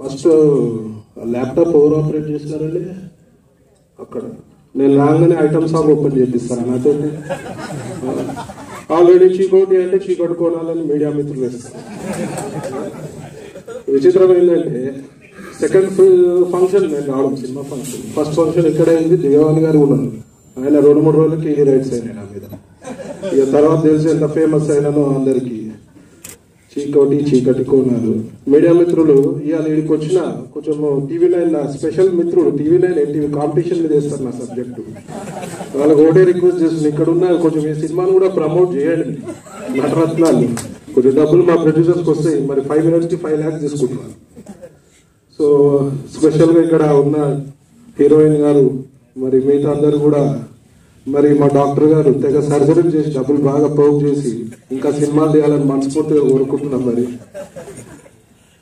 First laptop ఎవరు operate చేసినారండి అక్కడ. నేను రాగానే ఐటమ్ సాంగ్ ఓపెన్ చేపిస్తాను. నాతో ఆల్రెడీ చీకోటి అంటే చీకోటి కొనాలని మీడియా మిత్రులు వేస్తారు విచిత్రం ఏంటంటే సెకండ్ ఫంక్షన్ నేను రావడం సినిమా ఫంక్షన్ ఫస్ట్ ఫంక్షన్ ఇక్కడ అయింది దేవాని గారు ఉన్నారు. ఆయన రెండు మూడు రోజులకి ఈ రైట్స్ అయినాయి నా మీద. ఇక తర్వాత తెలిసి ఎంత ఫేమస్ అయినానో అందరికీ. చీకోటి చీకటి కోనాలు మీడియా మిత్రులు ఇవాళ ఇక్కడికి వచ్చిన కొంచెం టీవీ నైన్ స్పెషల్ మిత్రుడు టీవీ నైన్ ఎన్టీవీ కాంపిటీషన్ మీద వేస్తారు నా సబ్జెక్టు. వాళ్ళకి ఒకటే రిక్వెస్ట్ చేస్తుంది ఇక్కడ ఉన్న కొంచెం ఈ సినిమాను కూడా ప్రమోట్ చేయండి. నటరత్నాన్ని కొంచెం డబ్బులు మా ప్రొడ్యూసర్స్కి వస్తాయి మరి ఫైవ్ మినిట్స్కి ఫైవ్ ల్యాక్స్ తీసుకుంటున్నారు. సో స్పెషల్గా ఇక్కడ ఉన్న హీరోయిన్ గారు మరి మిగతా అందరు కూడా మరి మా డాక్టర్ గారు తెగ సర్జరీ చేసి డబ్బులు బాగా పోగు చేసి ఇంకా సినిమాలు తీయాలని మనస్ఫూర్తిగా కోరుకుంటున్నాం మరి.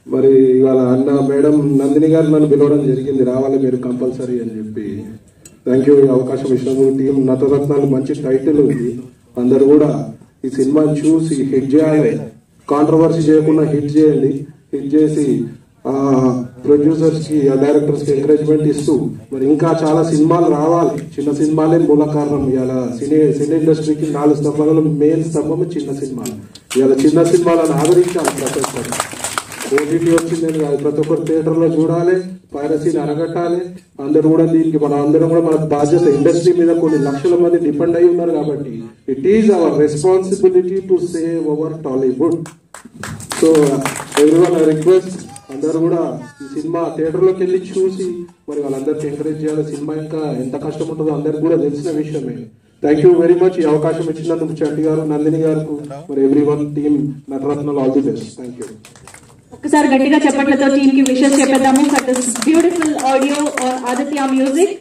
మరి ఇవాళ అన్న మేడం నందిని గారు నన్ను పిలవడం జరిగింది. రావాలి మీరు కంపల్సరీ అని చెప్పి. థ్యాంక్ యూ అవకాశం ఇచ్చినందుకు టీం నతరత్నాలు మంచి టైటిల్ ఉంది. అందరు కూడా ఈ సినిమాని చూసి హిట్ చేయాలి కాంట్రవర్సీ చేయకుండా హిట్ చేయండి. హిట్ చేసి ప్రొడ్యూసర్స్కి ప్రొడ్యూసర్స్కి ఆ డైరెక్టర్స్కి ఎంకరేజ్మెంట్ ఇస్తూ మరి ఇంకా చాలా సినిమాలు రావాలి. చిన్న సినిమాలే మూల కారణం. ఇవాళ సినీ సినీ ఇండస్ట్రీకి నాలుగు స్తంభాలలో మెయిన్ స్తంభం చిన్న సినిమాలు. ఇవాళ చిన్న సినిమాలను ఆదరించాలి ప్రతి ఒక్కరు. ఓటీటీ వచ్చిందని కాదు ప్రతి ఒక్కరు థియేటర్లో చూడాలి పైరసీని అరగట్టాలి అందరూ కూడా దీనికి మనం అందరం కూడా మన బాధ్యత ఇండస్ట్రీ మీద కొన్ని లక్షల మంది డిపెండ్ అయి ఉన్నారు కాబట్టి it is our responsibility to save our Tollywood so everyone request అందరూ కూడా ఈ సినిమా థియేటర్లోకి వెళ్ళి చూసి మరి వాళ్ళందరికి ఎంకరేజ్ చేయాలి. సినిమా ఇంకా ఎంత కష్టం ఉంటుందో అందరికి కూడా తెలిసిన విషయమే. థ్యాంక్ యూ వెరీ మచ్ ఈ అవకాశం ఇచ్చినందుకు చంటి గారు నందిని గారు మరి everyone team Nataratna all the best thank you ఒకసారి గట్టిగా చెప్పట్లతో టీమ్కి విషెస్ చెప్పేద్దాము beautiful audio or Aditya music